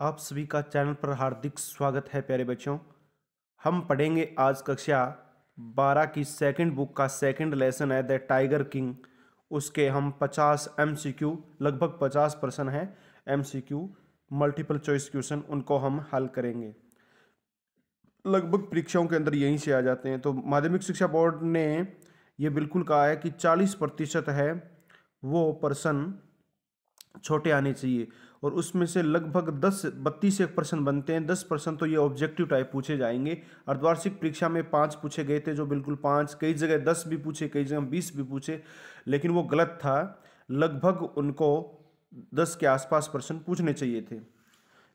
आप सभी का चैनल पर हार्दिक स्वागत है, प्यारे बच्चों। हम पढ़ेंगे आज कक्षा 12 की सेकंड बुक का सेकंड लेसन है द टाइगर किंग उसके हम 50 एमसीक्यू लगभग 50 परसेंट है एमसीक्यू मल्टीपल चॉइस क्वेश्चन उनको हम हल करेंगे। लगभग परीक्षाओं के अंदर यहीं से आ जाते हैं। तो माध्यमिक शिक्षा बोर्ड ने ये बिल्कुल कहा है कि 40 प्रतिशत है वो पर्सन छोटे आने चाहिए। और उसमें से लगभग 10 बत्तीस एक परसेंट बनते हैं। 10 परसेंट तो ये ऑब्जेक्टिव टाइप पूछे जाएँगे। अर्धवार्षिक परीक्षा में पाँच पूछे गए थे, जो बिल्कुल पाँच, कई जगह दस भी पूछे, कई जगह बीस भी पूछे, लेकिन वो गलत था। लगभग उनको दस के आसपास परसेंट पूछने चाहिए थे।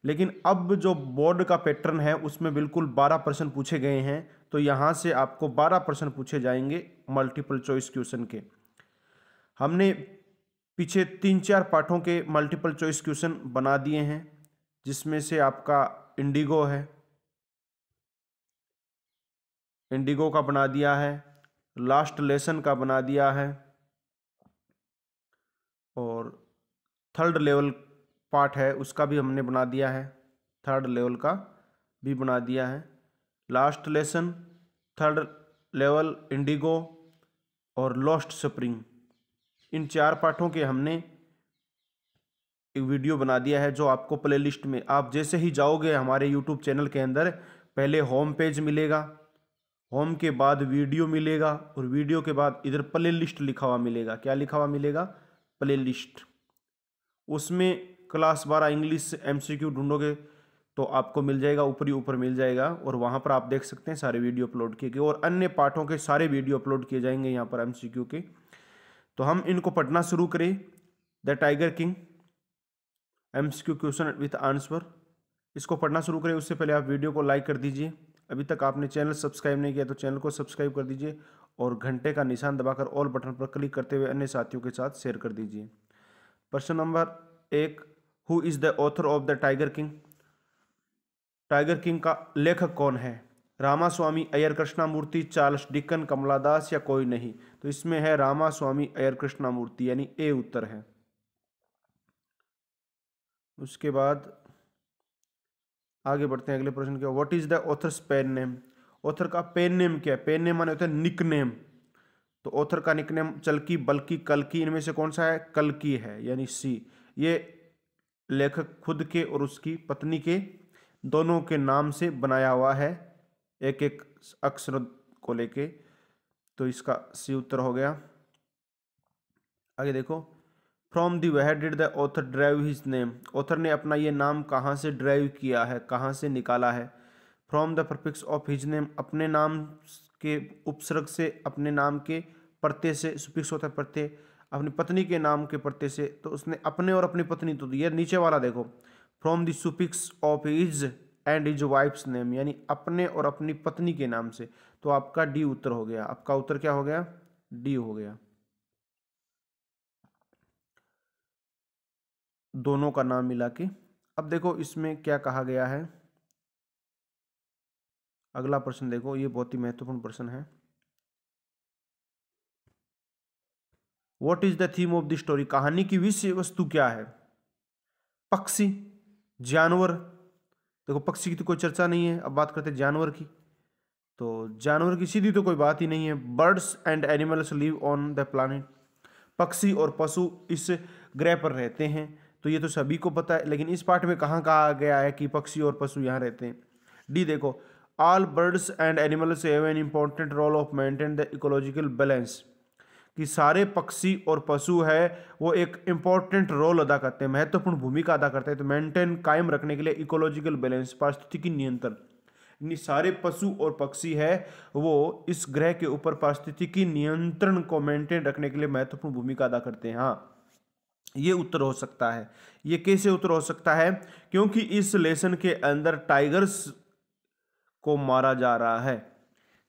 लेकिन अब जो बोर्ड का पैटर्न है, उसमें बिल्कुल बारह परसेंट पूछे गए हैं। तो यहाँ से आपको बारह परसेंट पूछे जाएँगे मल्टीपल चॉइस क्वेश्चन के। हमने पीछे तीन चार पाठों के मल्टीपल चॉइस क्वेश्चन बना दिए हैं, जिसमें से आपका इंडिगो है। इंडिगो का बना दिया है लास्ट लेसन का बना दिया है, और थर्ड लेवल पार्ट है, उसका भी हमने बना दिया है थर्ड लेवल का भी बना दिया है। Last lesson third level indigo और लॉस्ट स्प्रिंग इन चार पाठों के हमने एक वीडियो बना दिया है जो आपको प्लेलिस्ट में, आप जैसे ही जाओगे हमारे यूट्यूब चैनल के अंदर, पहले होम पेज मिलेगा होम के बाद वीडियो मिलेगा और वीडियो के बाद इधर प्ले लिस्ट लिखा हुआ मिलेगा। क्या लिखा हुआ मिलेगा? प्ले लिस्ट उसमें क्लास बारह इंग्लिश एम सी क्यू ढूंढोगे तो आपको मिल जाएगा, ऊपरी ऊपर मिल जाएगा और वहाँ पर आप देख सकते हैं सारे वीडियो अपलोड किए गए और अन्य पाठों के सारे वीडियो अपलोड किए जाएँगे यहाँ पर एम सी के। तो हम इनको पढ़ना शुरू करें। The tiger king M Q question with answer. इसको पढ़ना शुरू करें, उससे पहले आप वीडियो को लाइक कर दीजिए। अभी तक आपने चैनल सब्सक्राइब नहीं किया तो चैनल को सब्सक्राइब कर दीजिए और घंटे का निशान दबाकर ऑल बटन पर क्लिक करते हुए अन्य साथियों के साथ शेयर कर दीजिए। प्रश्न नंबर एक who is the author of the tiger king tiger king का लेखक कौन है? रामास्वामी अयर कृष्णामूर्ति चार्ल्स डिकन कमलादास या कोई नहीं। तो इसमें है रामास्वामी अयर कृष्णामूर्ति यानी ए उत्तर है। उसके बाद आगे बढ़ते हैं, अगले प्रश्न के what is the author's pen name author का पेन नेम क्या है? पेन नेम माने होता है निक नेम तो ऑथर का निक नेम चलकी, बल्कि, कलकी, इनमें से कौन सा है? कलकी है, यानी सी। ये लेखक खुद के और उसकी पत्नी के दोनों के नाम से बनाया हुआ है। एक एक अक्षर को लेके तो इसका सी उत्तर हो गया। आगे देखो। फ्रॉम दी वह did the author drive his name author ने अपना ये नाम कहाँ से ड्राइव किया है? कहाँ से निकाला है? From the prefix of his name अपने नाम के उपसर्ग से, अपने नाम के प्रत्यय से सुपिक्स होता है प्रत्यय, अपनी पत्नी के नाम के प्रत्यय से तो उसने अपने और अपनी पत्नी तो ये नीचे वाला देखो। From the suffix of his and his wife's name यानी अपने और अपनी पत्नी के नाम से। तो आपका डी उत्तर हो गया। आपका उत्तर क्या हो गया? डी हो गया। दोनों का नाम मिला के। अब देखो इसमें क्या कहा गया है। अगला प्रश्न देखो, ये बहुत ही महत्वपूर्ण प्रश्न है। What is the theme of the story कहानी की विषय वस्तु क्या है? पक्षी, जानवर देखो, पक्षी की तो कोई चर्चा नहीं है, अब बात करते हैं जानवर की। तो जानवर की सीधी तो कोई बात ही नहीं है। Birds and animals live on the planet पक्षी और पशु इस ग्रह पर रहते हैं तो ये तो सभी को पता है। लेकिन इस पार्ट में कहाँ कहा गया है कि पक्षी और पशु यहाँ रहते हैं? डी, देखो all birds and animals have an important role of maintain the ecological balance कि सारे पक्षी और पशु है, वो एक इंपॉर्टेंट रोल अदा करते हैं, महत्वपूर्ण भूमिका अदा करते हैं। तो मेंटेन कायम रखने के लिए इकोलॉजिकल बैलेंस पारिस्थितिकी नियंत्रण। सारे पशु और पक्षी है, वो इस ग्रह के ऊपर पारिस्थितिकी नियंत्रण को मेंटेन रखने के लिए महत्वपूर्ण भूमिका अदा करते हैं। हाँ ये उत्तर हो सकता है। ये कैसे उत्तर हो सकता है? क्योंकि इस लेसन के अंदर टाइगर्स को मारा जा रहा है।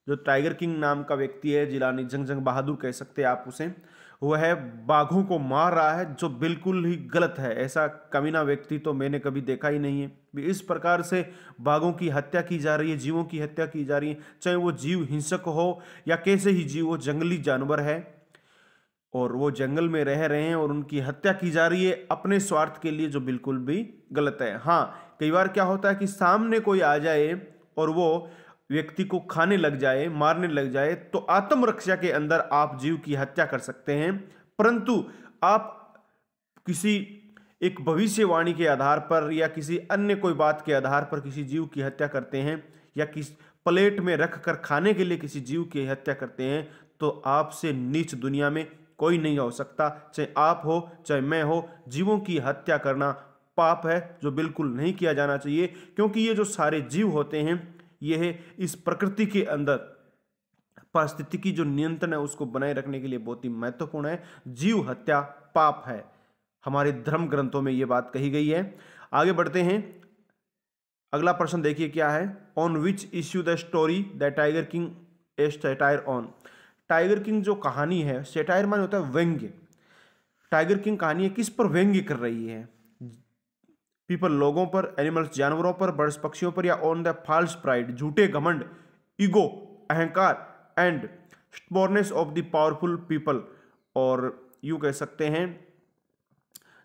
जो टाइगर किंग नाम का व्यक्ति है, जिलानी जंग जंग बहादुर कह सकते हैं आप उसे, वह बाघों को मार रहा है, जो बिल्कुल ही गलत है। ऐसा कमीना व्यक्ति तो मैंने कभी देखा ही नहीं है। इस प्रकार से बाघों की हत्या की जा रही है, जीवों की हत्या की जा रही है, चाहे वो जीव हिंसक हो या कैसे ही जीव, वो जंगली जानवर है। और वो जंगल में रह रहे हैं और उनकी हत्या की जा रही है अपने स्वार्थ के लिए, जो बिल्कुल भी गलत है। हाँ कई बार क्या होता है कि सामने कोई आ जाए और वो व्यक्ति को खाने लग जाए, मारने लग जाए तो आत्मरक्षा के अंदर आप जीव की हत्या कर सकते हैं। परंतु आप किसी एक भविष्यवाणी के आधार पर या किसी अन्य कोई बात के आधार पर किसी जीव की हत्या करते हैं या किस प्लेट में रख कर खाने के लिए किसी जीव की हत्या करते हैं तो आपसे नीच दुनिया में कोई नहीं हो सकता। चाहे आप हो, चाहे मैं हो, जीवों की हत्या करना पाप है, जो बिल्कुल नहीं किया जाना चाहिए, क्योंकि ये जो सारे जीव होते हैं यह इस प्रकृति के अंदर। पारिस्थितिकी जो नियंत्रण है, उसको बनाए रखने के लिए बहुत ही महत्वपूर्ण है। जीव हत्या पाप है। हमारे धर्म ग्रंथों में यह बात कही गई है। आगे बढ़ते हैं। अगला प्रश्न देखिए क्या है। On which issue the story the tiger king a on tiger king जो कहानी है सेटायर मान होता है व्यंग्य। टाइगर किंग कहानी है, किस पर व्यंग्य कर रही है? पीपल लोगों पर, एनिमल्स जानवरों पर, बर्ड्स पक्षियों पर या ऑन द फॉल्स प्राइड झूठे घमंड, ईगो, अहंकार and stubbornness of the powerful people और यू कह सकते हैं,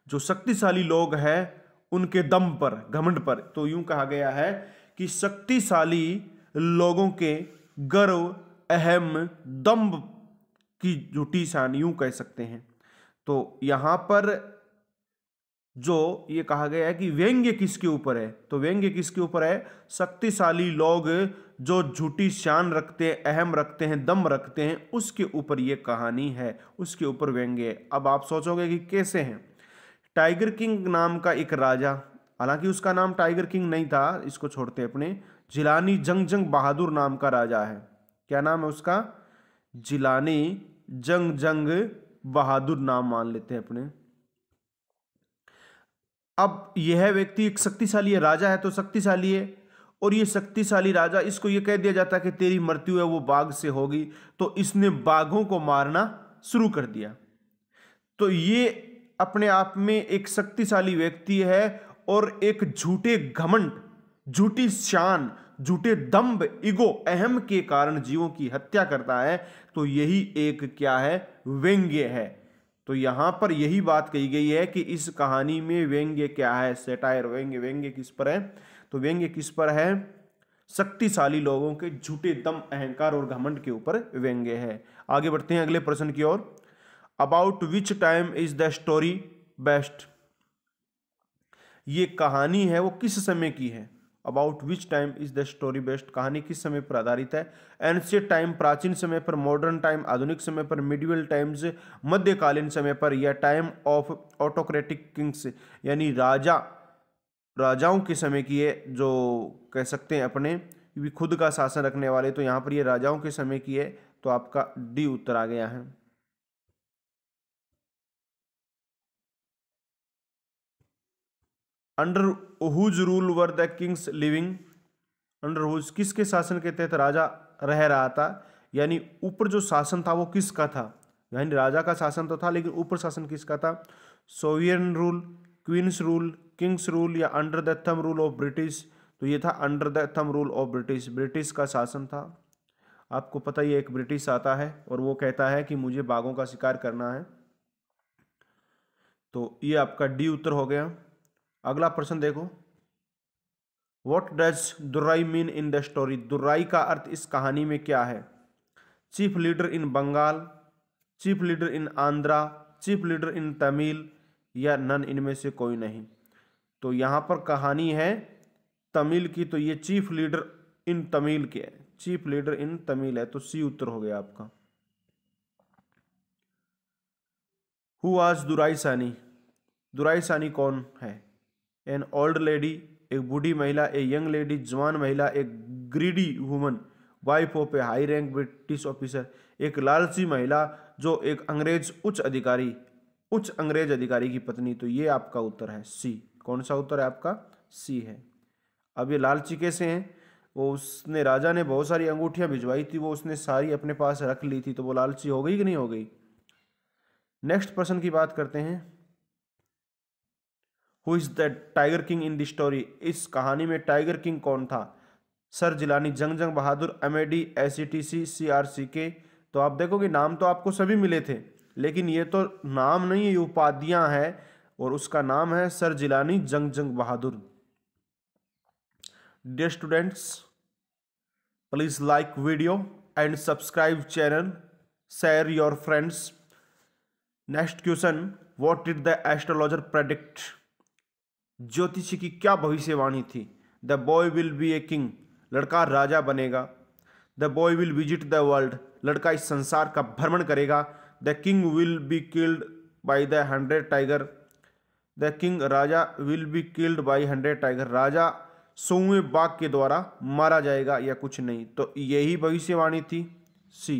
जो शक्तिशाली लोग हैं, उनके दम पर, घमंड पर। तो यूँ कहा गया है कि शक्तिशाली लोगों के गर्व, अहम दम्ब की झूठी शान, यूँ कह सकते हैं। तो यहाँ पर जो ये कहा गया है कि व्यंग्य किसके ऊपर है? तो व्यंग्य किसके ऊपर है? शक्तिशाली लोग जो झूठी शान रखते हैं, अहम रखते हैं, दम रखते हैं, उसके ऊपर ये कहानी है, उसके ऊपर व्यंग्य है। अब आप सोचोगे कि कैसे हैं? टाइगर किंग नाम का एक राजा, हालाँकि उसका नाम टाइगर किंग नहीं था, इसको छोड़ते अपने, जिलानी जंग जंग बहादुर नाम का राजा है। क्या नाम है उसका? जिलानी जंग जंग बहादुर नाम मान लेते हैं अपने। अब यह व्यक्ति एक शक्तिशाली है, राजा है तो शक्तिशाली है। और ये शक्तिशाली राजा, इसको ये कह दिया जाता है कि तेरी मृत्यु है, वो बाघ से होगी। तो इसने बाघों को मारना शुरू कर दिया। तो ये अपने आप में एक शक्तिशाली व्यक्ति है और एक झूठे घमंड, झूठी शान, झूठे दम्ब इगो अहम के कारण जीवों की हत्या करता है। तो यही एक क्या है? व्यंग्य है। तो यहाँ पर यही बात कही गई है कि इस कहानी में व्यंग्य क्या है? सेटायर व्यंग्य व्यंग्य किस पर है? तो व्यंग्य किस पर है? शक्तिशाली लोगों के झूठे दम, अहंकार और घमंड के ऊपर व्यंग्य है। आगे बढ़ते हैं अगले प्रश्न की ओर। About which time is the story best ये कहानी है, वो किस समय की है? About which time is the story based कहानी किस समय पर आधारित है? एंशियट टाइम प्राचीन समय पर मॉडर्न टाइम आधुनिक समय पर मिडिवल टाइम्स मध्यकालीन समय पर, या टाइम ऑफ़ ऑटोक्रेटिक किंग्स यानी राजा, राजाओं के समय की है, जो कह सकते हैं अपने भी खुद का शासन रखने वाले तो यहाँ पर ये राजाओं के समय की है तो आपका डी उत्तर आ गया है। Under whose rule were the kings living under whose किसके शासन के तहत राजा रह रहा था? यानी ऊपर जो शासन था वो किसका था? यानी राजा का शासन तो था, लेकिन ऊपर शासन किसका था? Soviet rule queen's rule king's rule या under the thumb rule of British तो ये था under the thumb rule of British British का शासन था। आपको पता ही एक ब्रिटिश आता है और वो कहता है कि मुझे बाघों का शिकार करना है। तो ये आपका डी उत्तर हो गया। अगला प्रश्न देखो। What does Durai mean in the story Durai का अर्थ इस कहानी में क्या है? Chief leader in Bengal chief leader in Andhra chief leader in Tamil या नन इनमें से कोई नहीं। तो यहाँ पर कहानी है तमिल की तो ये चीफ लीडर इन तमिल के है। चीफ लीडर इन तमिल है तो सी उत्तर हो गया आपका। हु आज दुराई सानी दुराई सानी कौन है? एन ओल्ड लेडी एक बूढ़ी महिला ए यंग लेडी, जवान महिला, एक greedy woman. Wife of a high rank British officer. एक लालची महिला, जो एक अंग्रेज़ उच्च अधिकारी, उच्च अंग्रेज़ अधिकारी की पत्नी। तो ये आपका उत्तर है सी। कौन सा उत्तर है आपका? सी है। अब ये लालची कैसे हैं? वो उसने, राजा ने बहुत सारी अंगूठियाँ भिजवाई थी। वो उसने सारी अपने पास रख ली थी। तो वो लालची हो गई कि नहीं हो गई? नेक्स्ट प्रश्न की बात करते हैं। Who is the tiger king in the story इस कहानी में टाइगर किंग कौन था? Sir Jilani Jung Jung Bahadur M A D S C T C C R C के तो आप देखोगे नाम तो आपको सभी मिले थे, लेकिन ये तो नाम नहीं है ये उपाधियाँ हैं और उसका नाम है sir Jilani Jung Jung Bahadur. Dear students please like video and subscribe channel share your friends next question what did the astrologer predict? ज्योतिषी की क्या भविष्यवाणी थी? The boy will be a king लड़का राजा बनेगा। The boy will visit the world लड़का इस संसार का भ्रमण करेगा। The king will be killed by the hundred tiger the king Raja will be killed by hundred tiger राजा सौवें बाघ के द्वारा मारा जाएगा या कुछ नहीं? तो यही भविष्यवाणी थी। सी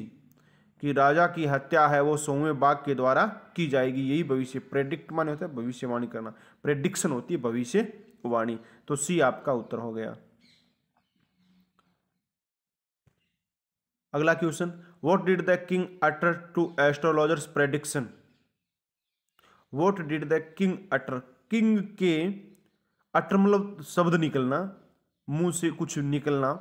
कि राजा की हत्या है, वो सौवें बाघ के द्वारा की जाएगी। यही भविष्य प्रेडिक्ट माने होता है, भविष्यवाणी करना। प्रेडिक्शन होती है भविष्यवाणी तो सी आपका उत्तर हो गया। अगला question what did the king utter to astrologer's prediction what did the king utter king के अटर मतलब शब्द निकलना, मुँह से कुछ निकलना।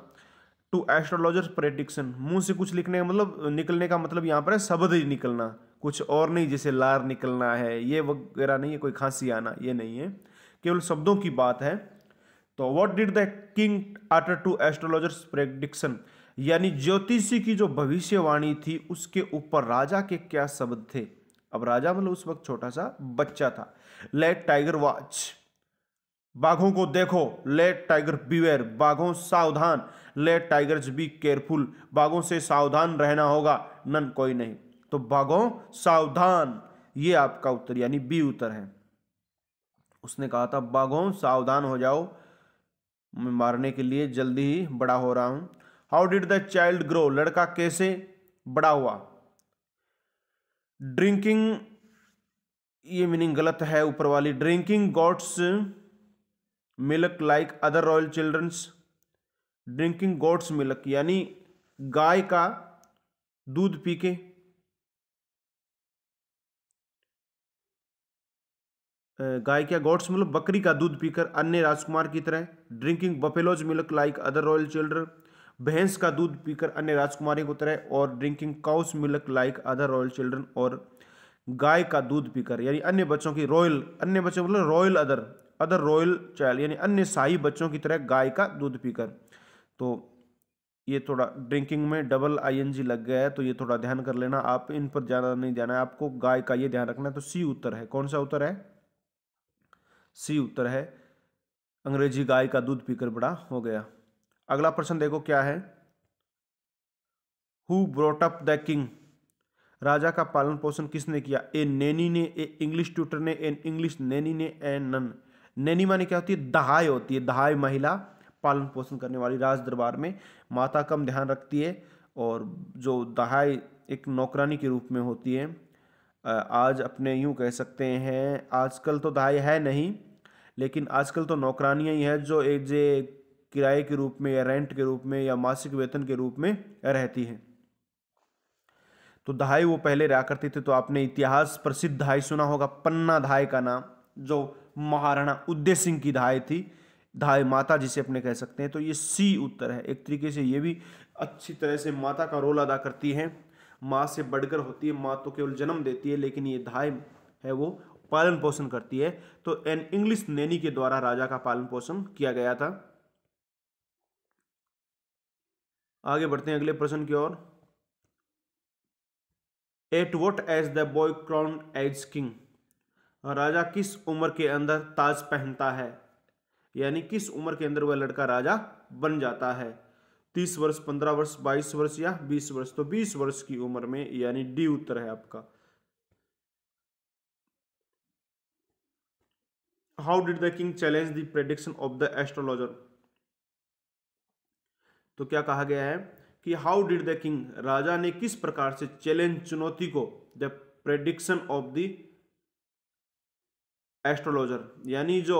टू एस्ट्रोलॉजर्स प्रेडिक्शन मुँह से कुछ लिखने का मतलब निकलने का मतलब यहाँ पर है शब्द निकलना। कुछ और नहीं जैसे लार निकलना है, ये वगैरह नहीं है, कोई खांसी आना, ये नहीं है। केवल शब्दों की बात है। तो what did the king utter to astrologer's prediction यानी ज्योतिषी की जो भविष्यवाणी थी, उसके ऊपर राजा के क्या शब्द थे? अब राजा मतलब उस वक्त छोटा सा बच्चा था। लेट टाइगर वॉच बाघों को देखो। लेट टाइगर बीवेयर बाघों सावधान। लेट टाइगर्स बी केयरफुल बाघों से सावधान रहना होगा। नन कोई नहीं। तो बाघों सावधान। ये आपका उत्तर, यानी बी उत्तर है। उसने कहा था बाघों सावधान हो जाओ। मैं मारने के लिए जल्दी ही बड़ा हो रहा हूँ। How did the child grow लड़का कैसे बड़ा हुआ? ड्रिंकिंग ये मीनिंग गलत है ऊपर वाली। Drinking god's milk like other royal childrens drinking god's milk यानी गाय का दूध पी के। गाय क्या गोट्स मतलब बकरी का दूध पीकर अन्य राजकुमार की तरह drinking buffalo's milk like other royal children, भैंस का दूध पीकर अन्य राजकुमारी की तरह और drinking cow's milk like other royal children और गाय का दूध पीकर, यानी अन्य बच्चों की रॉयल, अन्य बच्चों मतलब royal other other royal child, यानी अन्य शाही बच्चों की तरह गाय का दूध पीकर। तो ये थोड़ा ड्रिंकिंग में डबल आईएनजी लग गया है तो ये थोड़ा ध्यान कर लेना, आप इन पर ज़्यादा नहीं जाना है, आपको गाय का ये ध्यान रखना है तो सी उत्तर है। कौन सा उत्तर है? सी उत्तर है। अंग्रेज़ी गाय का दूध पीकर बड़ा हो गया। अगला प्रश्न देखो क्या है। Who brought up the king राजा का पालन पोषण किसने किया? ए नैनी ने ए इंग्लिश ट्यूटर ने एन इंग्लिश नैनी ने एन नन नैनी मानी क्या होती है? दहाय होती है। दहाय महिला पालन पोषण करने वाली राज दरबार में माता कम ध्यान रखती है और जो दहाई एक नौकरानी के रूप में होती है। आज अपने यूँ कह सकते हैं, आजकल तो दहाई है नहीं, लेकिन आजकल तो नौकरानियाँ ही है जो एक जे किराए के रूप में या रेंट के रूप में या मासिक वेतन के रूप में रहती हैं। तो दहाई वो पहले रहा करती थी तो आपने इतिहास प्रसिद्ध दहाई सुना होगा, पन्ना दहाई का नाम, जो महाराणा उदय सिंह की दहाई थी दहाई माता जिसे अपने कह सकते हैं। तो ये सी उत्तर है। एक तरीके से ये भी अच्छी तरह से माता का रोल अदा करती है। माँ से बढ़कर होती है, माँ तो केवल जन्म देती है, लेकिन ये दहाई है, वो पालन पोषण करती है। तो एन इंग्लिश नैनी के द्वारा राजा का पालन पोषण किया गया था। आगे बढ़ते हैं अगले प्रश्न की ओर। At what age the boy crown as king राजा किस उम्र के अंदर ताज पहनता है? यानी किस उम्र के अंदर वह लड़का राजा बन जाता है? तीस वर्ष, पंद्रह वर्ष, बाईस वर्ष या बीस वर्ष तो बीस वर्ष की उम्र में यानी डी उत्तर है आपका। How did the king challenge the prediction of the astrologer तो क्या कहा गया है कि हाउ डिड द किंग राजा ने किस प्रकार से चैलेंज चुनौती को? The prediction of the astrologer यानी जो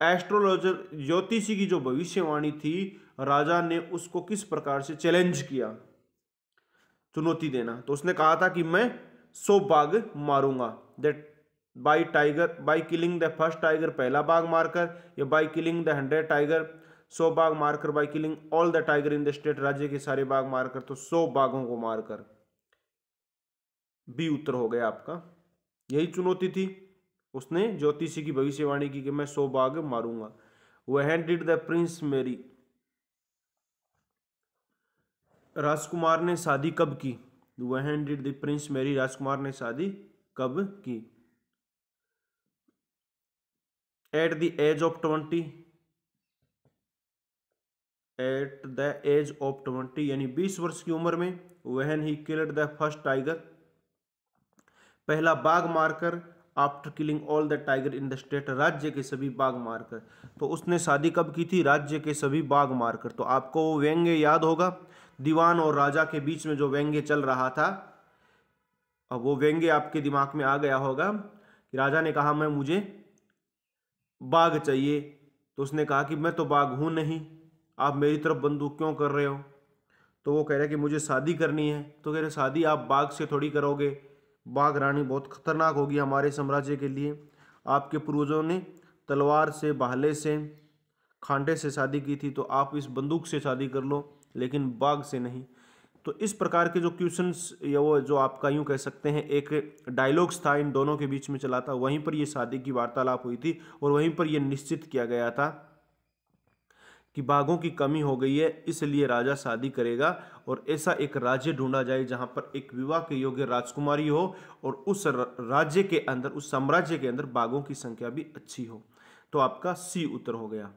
एस्ट्रोलॉजर ज्योतिषी की जो भविष्यवाणी थी राजा ने उसको किस प्रकार से चैलेंज किया? चुनौती देना। तो उसने कहा था कि मैं सौ बाघ मारूँगा। That by tiger by killing the first tiger पहला बाघ मारकर, या by killing the hundred tiger सौ बाघ मारकर by killing all the tiger in the state राज्य के सारे बाघ मारकर तो सौ बाघों को मारकर। बी उत्तर हो गया आपका। यही चुनौती थी। उसने ज्योतिषी की भविष्यवाणी की कि मैं सौ बाघ मारूँगा। वह डिड द प्रिंस मेरी राजकुमार ने शादी कब की? वहन डिड द प्रिंस मेरी राजकुमार ने शादी कब की? At the age of twenty at the age of twenty यानी बीस वर्ष की उम्र में, when he killed the first tiger पहला बाघ मारकर after killing all the tiger in the state राज्य के सभी बाघ मारकर। तो उसने शादी कब की थी? राज्य के सभी बाघ मारकर। तो आपको वो व्यंग्य याद होगा। दीवान और राजा के बीच में जो व्यंग्य चल रहा था, अब वो व्यंग्य आपके दिमाग में आ गया होगा कि राजा ने कहा, मैं, मुझे बाघ चाहिए। तो उसने कहा कि, मैं तो बाघ हूँ नहीं, आप मेरी तरफ़ बंदूक क्यों कर रहे हो? तो वो कह रहे कि, मुझे शादी करनी है। तो कह रहे, शादी आप बाघ से थोड़ी करोगे। बाघ रानी बहुत खतरनाक होगी हमारे साम्राज्य के लिए। आपके पूर्वजों ने तलवार से, भाले से खांडे से शादी की थी तो आप इस बंदूक से शादी कर लो। लेकिन बाघ से नहीं। तो इस प्रकार के जो क्वेश्चंस या वो जो आपका यूँ कह सकते हैं, एक डायलॉग्स था इन दोनों के बीच में चला था, वहीं पर ये शादी की वार्तालाप हुई थी और वहीं पर यह निश्चित किया गया था कि बाघों की कमी हो गई है, इसलिए राजा शादी करेगा और ऐसा एक राज्य ढूंढा जाए जहाँ पर एक विवाह के योग्य राजकुमारी हो और उस राज्य के अंदर, उस साम्राज्य के अंदर बाघों की संख्या भी अच्छी हो। तो आपका सी उत्तर हो गया।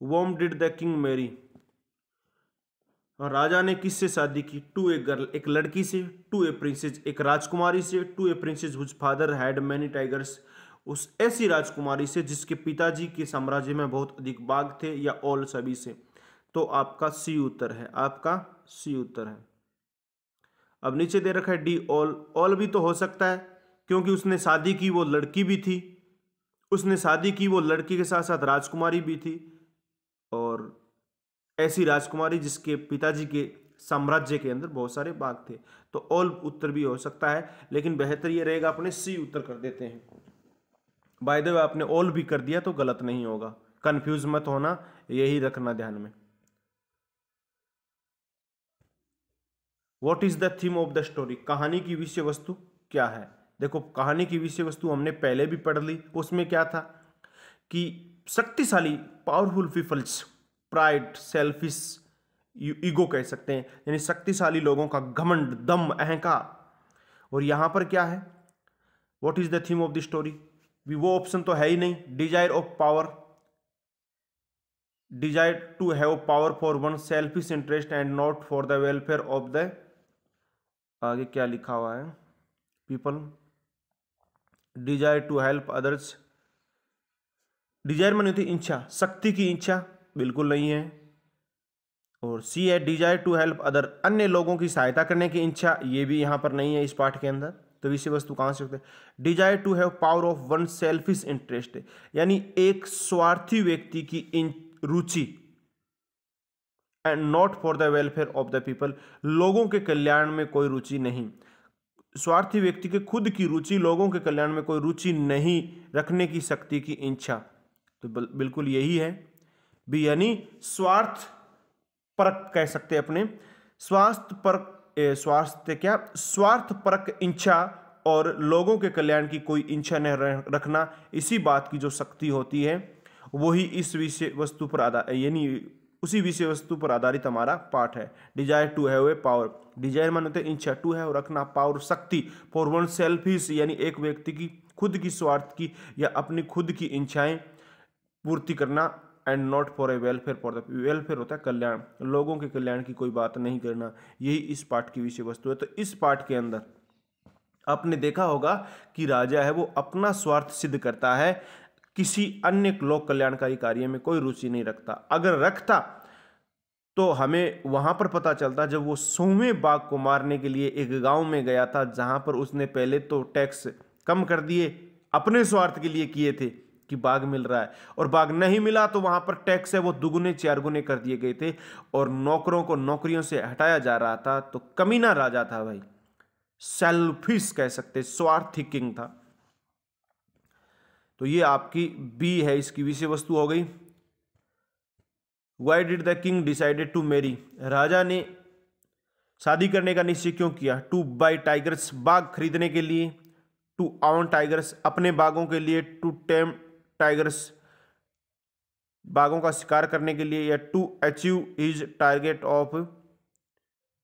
Whom did the king marry. राजा ने किससे शादी की? टू ए गर्ल, एक लड़की से, टू ए प्रिंसेस एक राजकुमारी से, to a princess whose father had many tigers उस ऐसी राजकुमारी से जिसके पिताजी के साम्राज्य में बहुत अधिक बाघ थे या ऑल सभी से। तो आपका सी उत्तर है, आपका सी उत्तर है। अब नीचे दे रखा है डी ऑल। ऑल भी तो हो सकता है, क्योंकि उसने शादी की वो लड़की भी थी। उसने शादी की वो लड़की के साथ साथ राजकुमारी भी थी। और ऐसी राजकुमारी जिसके पिताजी के साम्राज्य के अंदर बहुत सारे बाघ थे। तो ऑल उत्तर भी हो सकता है, लेकिन बेहतर ये रहेगा अपने सी उत्तर कर देते हैं। बाय द वे आपने ऑल भी कर दिया तो गलत नहीं होगा। कंफ्यूज मत होना, यही रखना ध्यान में। What is the theme of the story कहानी की विषय वस्तु क्या है? देखो, कहानी की विषय वस्तु हमने पहले भी पढ़ ली, उसमें क्या था कि शक्तिशाली powerful people's pride selfish ego कह सकते हैं। यानी शक्तिशाली लोगों का घमंड, दम, अहंकार। और यहाँ पर क्या है? What is the theme of the story वो ऑप्शन तो है ही नहीं। Desire of power desire to have power for one selfish interest and not for the welfare of the आगे क्या लिखा हुआ है? People desire to help others desire मन होती इच्छा शक्ति की इच्छा बिल्कुल नहीं है। और सी है डिज़ायर टू हेल्प अदर अन्य लोगों की सहायता करने की इच्छा ये भी यहाँ पर नहीं है इस पाठ के अंदर। तो विषय वस्तु कहाँ से होते हैं? Desire to have power of one selfish interest यानी एक स्वार्थी व्यक्ति की रुचि and not for the welfare of the people लोगों के कल्याण में कोई रुचि नहीं। स्वार्थी व्यक्ति के खुद की रुचि, लोगों के कल्याण में कोई रुचि नहीं रखने की शक्ति की इच्छा तो बिल्कुल यही है। भी यानी स्वार्थ परक कह सकते अपने। स्वास्थ्य पर स्वास्थ्य क्या? स्वार्थ परक इच्छा और लोगों के कल्याण की कोई इच्छा न रखना, इसी बात की जो शक्ति होती है, वही इस विषय वस्तु पर आधार यानी उसी विषय वस्तु पर आधारित हमारा पाठ है। Desire to have a power desire मान होते इच्छा टू हैव रखना पावर शक्ति। फॉर वन सेल्फिश यानी एक व्यक्ति की, खुद की स्वार्थ की या अपनी खुद की इच्छाएँ पूर्ति करना and not for a welfare for the welfare होता है कल्याण। लोगों के कल्याण की कोई बात नहीं करना। यही इस पाठ की विषय वस्तु है। तो इस पाठ के अंदर आपने देखा होगा कि राजा है, वो अपना स्वार्थ सिद्ध करता है। किसी अन्य लोक कल्याणकारी कार्य में कोई रुचि नहीं रखता। अगर रखता तो हमें वहाँ पर पता चलता, जब वो सोवें बाघ को मारने के लिए एक गाँव में गया था, जहाँ पर उसने पहले तो टैक्स कम कर दिए, अपने स्वार्थ के लिए किए थे। कि बाघ मिल रहा है। और बाघ नहीं मिला तो वहाँ पर टैक्स है, वो दुगुने चार गुने कर दिए गए थे। और नौकरों को नौकरियों से हटाया जा रहा था तो कमीना राजा था भाई। सेल्फिश कह सकते, स्वार्थी किंग था। तो ये आपकी बी है, इसकी विषय वस्तु हो गई। Why did the king decided to marry राजा ने शादी करने का निश्चय क्यों किया? टू बाई टाइगर्स बाघ खरीदने के लिए टू आउन टाइगर्स अपने बाघों के लिए टू टेम टाइगर्स बाघों का शिकार करने के लिए या to achieve his target of,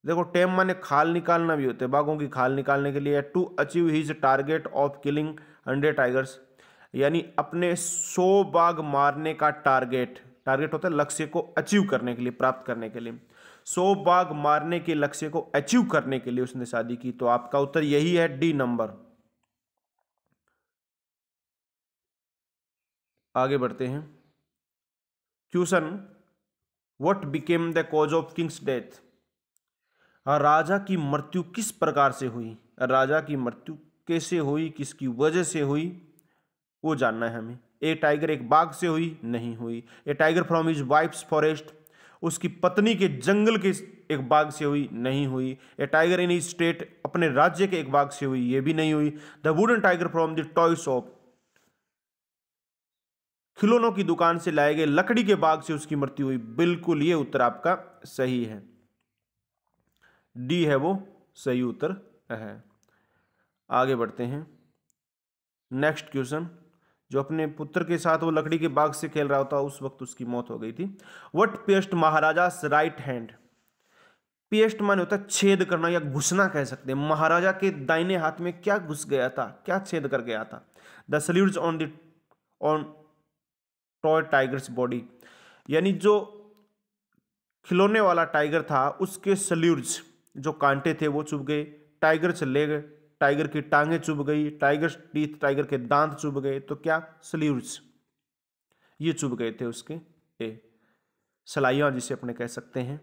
देखो, टेम माने खाल निकालना भी होते हैं, बाघों की खाल निकालने के लिए to achieve his target of killing hundred tigers, यानी अपने सौ बाघ मारने का टारगेट टारगेट होता है लक्ष्य को अचीव करने के लिए, प्राप्त करने के लिए। सौ बाघ मारने के लक्ष्य को अचीव करने के लिए उसने शादी की तो आपका उत्तर यही है डी नंबर। आगे बढ़ते हैं। Question what became the cause of king's death राजा की मृत्यु किस प्रकार से हुई? राजा की मृत्यु कैसे हुई? किसकी वजह से हुई? वो जानना है हमें। ए टाइगर एक बाघ से हुई? नहीं हुई। A tiger from his wife's forest उसकी पत्नी के जंगल के एक बाघ से हुई? नहीं हुई। ए टाइगर इन स्टेट अपने राज्य के एक बाघ से हुई? ये भी नहीं हुई। The wooden tiger from the toy shop खिलौनों की दुकान से लाए गए लकड़ी के बाग से उसकी मृत्यु हुई। बिल्कुल, ये उत्तर आपका सही है। डी है वो, सही उत्तर है। आगे बढ़ते हैं। Next question. जो अपने पुत्र के साथ वो लकड़ी के बाग से खेल रहा होता, उस वक्त उसकी मौत हो गई थी। What pierced Maharaja right hand? Pierced माने होता है छेद करना या घुसना कह सकते हैं। महाराजा के दाहिने हाथ में क्या घुस गया था? क्या छेद कर गया था? The slivers on the, on toy tiger's body, यानी जो खिलौने वाला टाइगर था, उसके सल्यूट्स जो कांटे थे, वो चुभ गए। टाइगर से ले गए, टाइगर की टांगे चुभ गई टाइगर टीथ, टाइगर के दांत चुभ गए तो क्या सल्यूट्स ये चुभ गए थे उसके, ए, सलाइया जिसे अपने कह सकते हैं।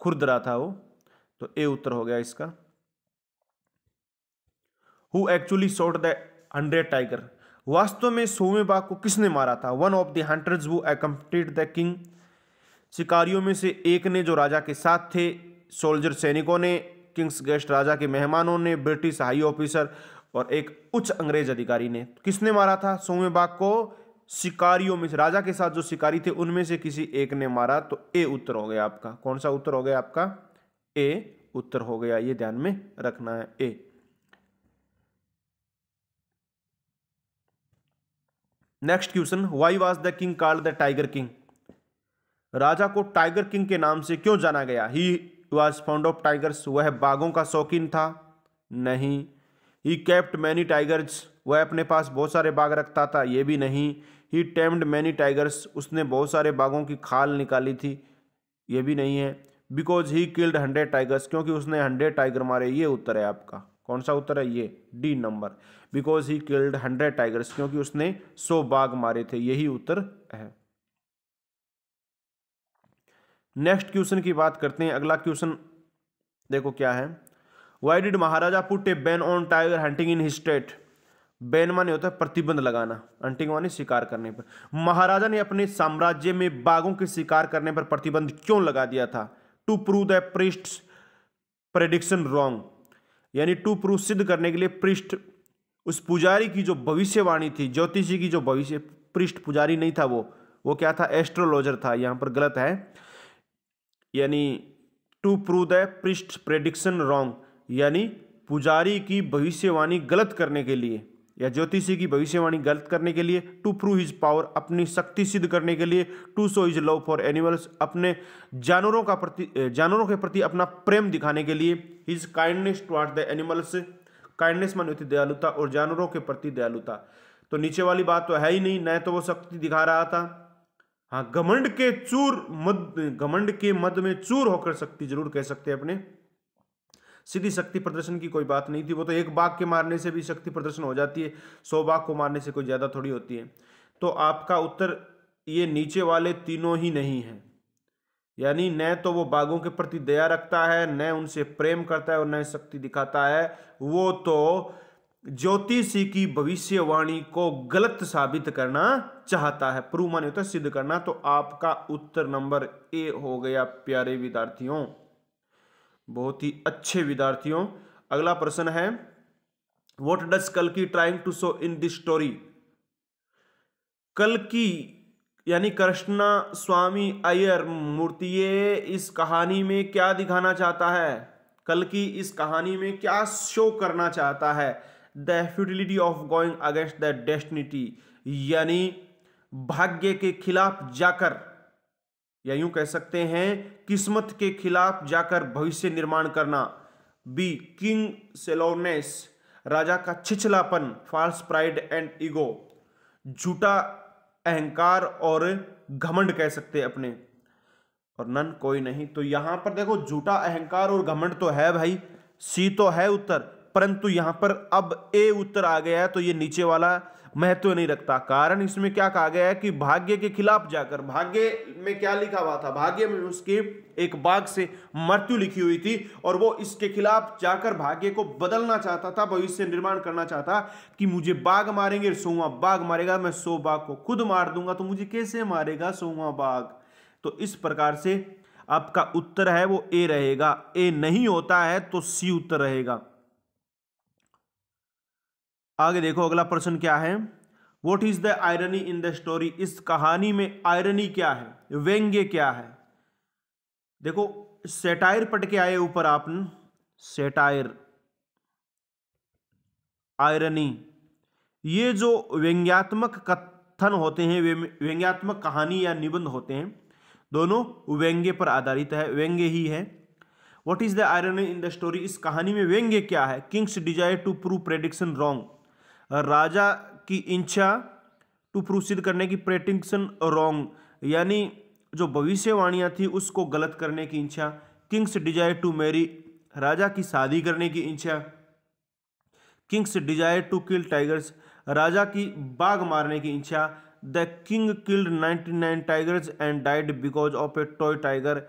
खुरदरा था वो तो ए उत्तर हो गया इसका। Who actually shot the hundred tiger वास्तव में सोमे बाग को किसने मारा था? वन ऑफ़ द हंटर्स वो एकम्प्लीट द किंग शिकारियों में से एक ने जो राजा के साथ थे सोल्जर सैनिकों ने किंग्स गेस्ट राजा के मेहमानों ने ब्रिटिश हाई ऑफिसर और एक उच्च अंग्रेज़ अधिकारी ने। किसने मारा था सोमे बाग को? शिकारियों में से, राजा के साथ जो शिकारी थे, उनमें से किसी एक ने मारा। तो ए उत्तर हो गया आपका। कौन सा उत्तर हो गया आपका? ए उत्तर हो गया। ये ध्यान में रखना है। A next question why was the king called the tiger king राजा को टाइगर किंग के नाम से क्यों जाना गया? He was found of tigers वह बाघों का शौकीन था। नहीं। ही कैप्ट मैनी टाइगर्स वह अपने पास बहुत सारे बाघ रखता था। ये भी नहीं। ही टेम्ड मैनी टाइगर्स उसने बहुत सारे बाघों की खाल निकाली थी। ये भी नहीं है। Because he killed hundred tigers क्योंकि उसने हंड्रेड टाइगर मारे। ये उत्तर है आपका। कौन सा उत्तर है? ये D number. Because he killed hundred tigers क्योंकि उसने सौ बाघ मारे थे, यही उत्तर है। नेक्स्ट क्वेश्चन की बात करते हैं। अगला क्वेश्चन देखो क्या है। Why did Maharaja put a ban on tiger hunting in state ban माने होता है प्रतिबंध लगाना हंटिंग माने शिकार करने पर। महाराजा ने अपने साम्राज्य में बाघों के शिकार करने पर प्रतिबंध क्यों लगा दिया था? To prove the priest prediction wrong यानी टू प्रूफ सिद्ध करने के लिए पृष्ठ। उस पुजारी की जो भविष्यवाणी थी, ज्योतिषी की जो भविष्य, पृष्ठ पुजारी नहीं था वो वो क्या था? एस्ट्रोलॉजर था, यहाँ पर गलत है। यानी to prove the priest prediction wrong, यानी पुजारी की भविष्यवाणी गलत करने के लिए। या ज्योतिषी की भविष्यवाणी गलत करने के लिए टू प्रूव हिज पावर अपनी शक्ति सिद्ध करने के लिए to show his love for animals अपने जानवरों का प्रति जानवरों के प्रति अपना प्रेम दिखाने के लिए his kindness toward the animals kindness मानी होती दयालुता और जानवरों के प्रति दयालुता। तो नीचे वाली बात तो है ही नहीं, न तो वो शक्ति दिखा रहा था। हाँ घमंड के चूर मद, घमंड के मद में चूर होकर शक्ति ज़रूर कह सकते हैं अपने। सीधी शक्ति प्रदर्शन की कोई बात नहीं थी। वो तो एक बाघ के मारने से भी शक्ति प्रदर्शन हो जाती है, सौ बाघ को मारने से कोई ज़्यादा थोड़ी होती है। तो आपका उत्तर, ये नीचे वाले तीनों ही नहीं है। यानी न तो वो बाघों के प्रति दया रखता है, न उनसे प्रेम करता है और न शक्ति दिखाता है। वो तो ज्योतिषी की भविष्यवाणी को गलत साबित करना चाहता है प्रूव माने होता है सिद्ध करना। तो आपका उत्तर नंबर ए हो गया, प्यारे विद्यार्थियों। बहुत ही अच्छे विद्यार्थियों। अगला प्रश्न है वॉट डज कल की trying to show in this story कल की यानी कृष्णा स्वामी अय्यर मूर्ति इस कहानी में क्या दिखाना चाहता है? कल की इस कहानी में क्या शो करना चाहता है? The futility of going against the destiny यानी भाग्य के खिलाफ जाकर। या यूँ कह सकते हैं, किस्मत के खिलाफ जाकर भविष्य निर्माण करना। बी किंग सेलोनेस राजा का छिछलापन फॉल्स प्राइड एंड ईगो झूठा अहंकार और घमंड कह सकते हैं अपने। और नन, कोई नहीं। तो यहाँ पर देखो, झूठा अहंकार और घमंड तो है भाई। सी तो है उत्तर, परंतु यहाँ पर अब ए उत्तर आ गया है तो ये नीचे वाला महत्व नहीं रखता। कारण इसमें क्या कहा गया है कि भाग्य के खिलाफ जाकर, भाग्य में क्या लिखा हुआ था? भाग्य में उसके एक बाघ से मृत्यु लिखी हुई थी और वो इसके खिलाफ जाकर भाग्य को बदलना चाहता था, भविष्य निर्माण करना चाहता कि मुझे बाघ मारेंगे सोवा बाघ मारेगा, मैं सो बाघ को खुद मार दूँगा तो मुझे कैसे मारेगा सोवा बाघ? तो इस प्रकार से आपका उत्तर है वो ए रहेगा। ए नहीं होता है तो सी उत्तर रहेगा। आगे देखो अगला प्रश्न क्या है? What is the irony in the story इस कहानी में आयरनी क्या है? व्यंग्य क्या है? देखो सेटायर पट के आए ऊपर आपने सेटायर आयरनी ये जो व्यंग्यात्मक कथन होते हैं व्यंग्यात्मक कहानी या निबंध होते हैं, दोनों व्यंग्य पर आधारित है, व्यंग्य ही है। What is the irony in the story इस कहानी में व्यंग्य क्या है? King's desire to prove prediction wrong राजा की इच्छा टू प्रोसीड करने की प्रेटिंगसन रॉन्ग यानी जो भविष्यवाणियाँ थी उसको गलत करने की इच्छा किंग्स डिज़ायर टू मैरी राजा की शादी करने की इच्छा king's desire to kill tigers राजा की बाघ मारने की इच्छा the king killed 99 tigers and died because of a toy tiger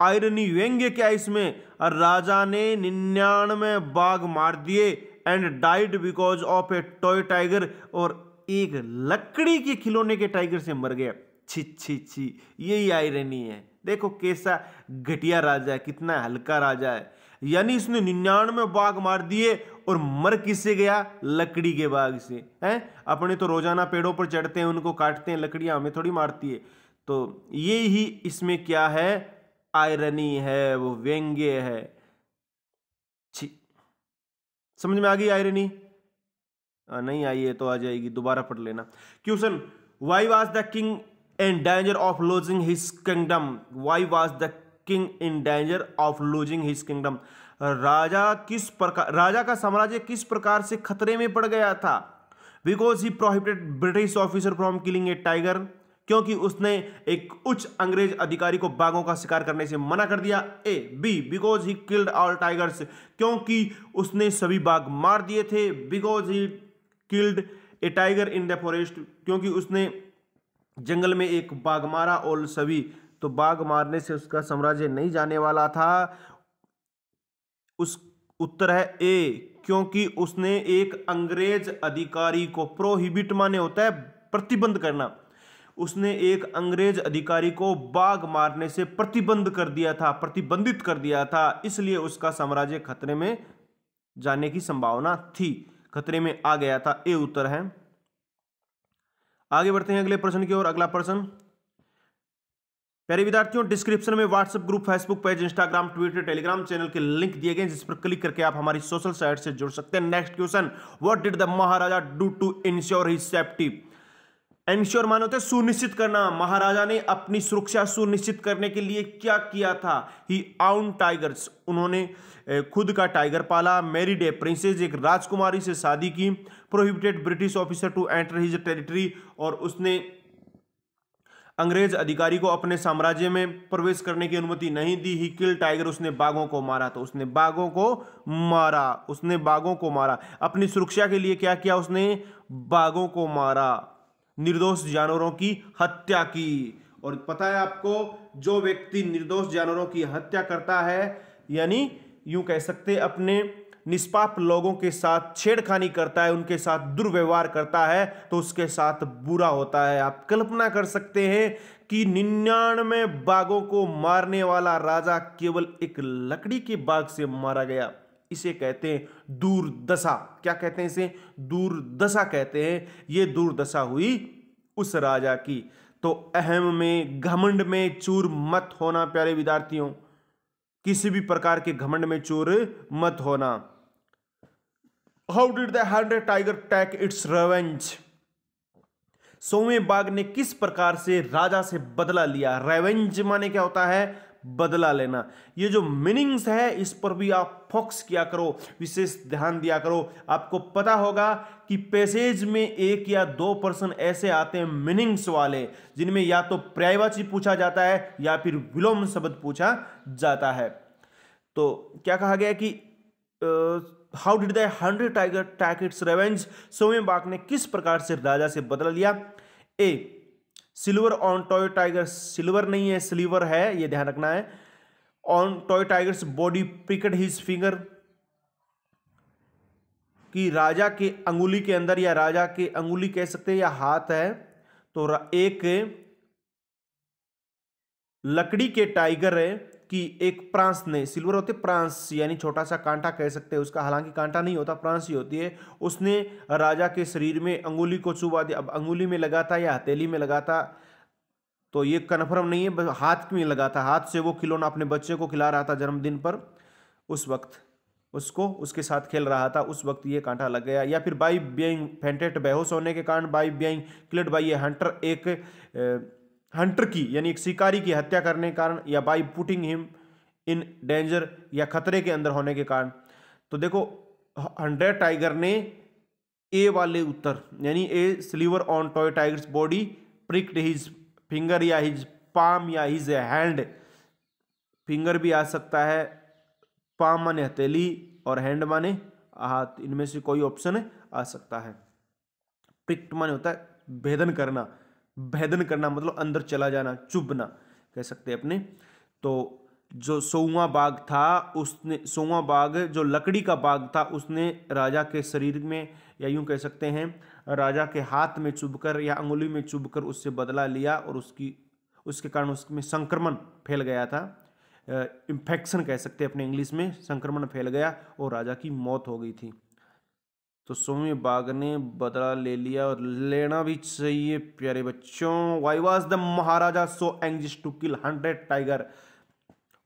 irony व्यंग्य क्या इसमें? राजा ने निन्यानवे बाघ मार दिए and died because of a toy tiger और एक लकड़ी के खिलौने के टाइगर से मर गया। छी छी छी, यही आयरनी है। देखो कैसा घटिया राजा है, कितना हल्का राजा है। यानी इसने निन्यानवे बाघ मार दिए और मर किससे गया? लकड़ी के बाघ से, हैं? अपने तो रोज़ाना पेड़ों पर चढ़ते हैं, उनको काटते हैं, लकड़ियाँ हमें थोड़ी मारती है। तो ये ही इसमें क्या है? आयरनी है, वो व्यंग्य है। समझ में आ गई आयरनी नहीं आई है तो आ जाएगी, दोबारा पढ़ लेना। Question why was the king in danger of losing his kingdom why was the king in danger of losing his kingdom राजा किस प्रकार राजा का साम्राज्य किस प्रकार से खतरे में पड़ गया था? Because he prohibited British officer from killing a tiger क्योंकि उसने एक उच्च अंग्रेज़ अधिकारी को बाघों का शिकार करने से मना कर दिया। A, B because he killed all tigers क्योंकि उसने सभी बाघ मार दिए थे। Because he killed a tiger in the forest क्योंकि उसने जंगल में एक बाघ मारा और सभी तो बाघ मारने से उसका साम्राज्य नहीं जाने वाला था। उस, उत्तर है ए, क्योंकि उसने एक अंग्रेज़ अधिकारी को प्रोहिबिट माने होता है, प्रतिबंध करना। उसने एक अंग्रेज़ अधिकारी को बाघ मारने से प्रतिबंध कर दिया था, प्रतिबंधित कर दिया था। इसलिए उसका साम्राज्य खतरे में जाने की संभावना थी। खतरे में आ गया था। ए उत्तर है। आगे बढ़ते हैं अगले प्रश्न की ओर। अगला प्रश्न। प्यारे विद्यार्थियों, डिस्क्रिप्शन में WhatsApp group, Facebook page, Instagram, Twitter, Telegram channel के लिंक दिए गए जिस पर क्लिक करके आप हमारी सोशल साइट से जुड़ सकते हैं। Next question. What did the Maharaja do to ensure his safety ensure माने होते सुनिश्चित करना। महाराजा ने अपनी सुरक्षा सुनिश्चित करने के लिए क्या किया था? ही आउन टाइगर्स उन्होंने खुद का टाइगर पाला। मैरिड ए प्रिंसेस एक राजकुमारी से शादी की। Prohibited British officer to enter his territory और उसने अंग्रेज़ अधिकारी को अपने साम्राज्य में प्रवेश करने की अनुमति नहीं दी। ही किल टाइगर उसने बाघों को मारा तो उसने बाघों को मारा। उसने बाघों को मारा। अपनी सुरक्षा के लिए क्या किया उसने? बाघों को मारा। निर्दोष जानवरों की हत्या की। और पता है आपको, जो व्यक्ति निर्दोष जानवरों की हत्या करता है, यानी यूँ कह सकते अपने निष्पाप लोगों के साथ छेड़खानी करता है, उनके साथ दुर्व्यवहार करता है तो उसके साथ बुरा होता है। आप कल्पना कर सकते हैं कि निन्यानवे बाघों को मारने वाला राजा केवल एक लकड़ी के बाघ से मारा गया। इसे कहते हैं दूरदशा। क्या कहते हैं इसे? दूरदशा कहते हैं। ये दूरदशा हुई उस राजा की। तो अहम में, घमंड में चूर मत होना, प्यारे विद्यार्थियों। किसी भी प्रकार के घमंड में चूर मत होना। How did the hundred tiger take its revenge सोवें बाग ने किस प्रकार से राजा से बदला लिया? रेवेंज माने क्या होता है? बदला लेना। ये जो मीनिंग्स है, इस पर भी आप फोक्स किया करो, विशेष ध्यान दिया करो। आपको पता होगा कि पैसेज में एक या दो पर्सन ऐसे आते हैं मीनिंग्स वाले, जिनमें या तो पर्यायवाची पूछा जाता है, या फिर विलोम शब्द पूछा जाता है। तो क्या कहा गया कि how did the hundred tiger take its revenge सोमे बाग ने किस प्रकार से राजा से बदला लिया? A sliver on toy tiger silver नहीं है, सिल्वर है, ये ध्यान रखना है। On toy tiger's, body pricked his finger कि राजा के अंगुली के अंदर, या राजा के अंगुली कह सकते हैं, या हाथ है तो एक लकड़ी के टाइगर है कि एक प्रांस ने सिल्वर होते प्रांस, यानी छोटा सा कांटा कह सकते हैं, उसका हालाँकि कांटा नहीं होता, प्रांस ही होती है। उसने राजा के शरीर में अंगुली को चुबा दिया। अब अंगुली में लगा था या हथेली में लगा था तो ये कन्फर्म नहीं है हाथ में लगा था। हाथ से वो खिलौना अपने बच्चे को खिला रहा था जन्मदिन पर। उस वक्त उसको, उसके साथ खेल रहा था। उस वक्त ये कांटा लग गया। या फिर बाई बियंग फेंटेट बेहोश होने के कारण बाई बियंग क्लिड बाई ये हंटर, एक हंटर की, यानी एक शिकारी की हत्या करने के कारण या by putting him in danger या खतरे के अंदर होने के कारण। तो देखो, हंड्रेड टाइगर ने ए वाले उत्तर, यानी a sliver on toy tiger's body pricked his finger या हिज पाम या हिज हैंड फिंगर भी आ सकता है पाम माने हथेली और हैंड माने हाथ, इनमें से कोई ऑप्शन आ सकता है। प्रिक्ट माने होता है, भेदन करना। भेदन करना मतलब अंदर चला जाना, चुभना, कह सकते हैं अपने। तो जो सोवा बाग था, उसने, सोवा बाग, जो लकड़ी का बाग था, उसने राजा के शरीर में, या यूँ कह सकते हैं, राजा के हाथ में चुभकर या अंगुली में चुभकर उससे बदला लिया और उसकी, उसके कारण उसमें संक्रमण फैल गया था। इन्फेक्शन कह सकते हैं अपने इंग्लिश में, संक्रमण फैल गया और राजा की मौत हो गई थी। तो सोमी बाग ने बदला ले लिया और लेना भी चाहिए प्यारे बच्चों। Why was the Maharaja so anxious to kill hundred tiger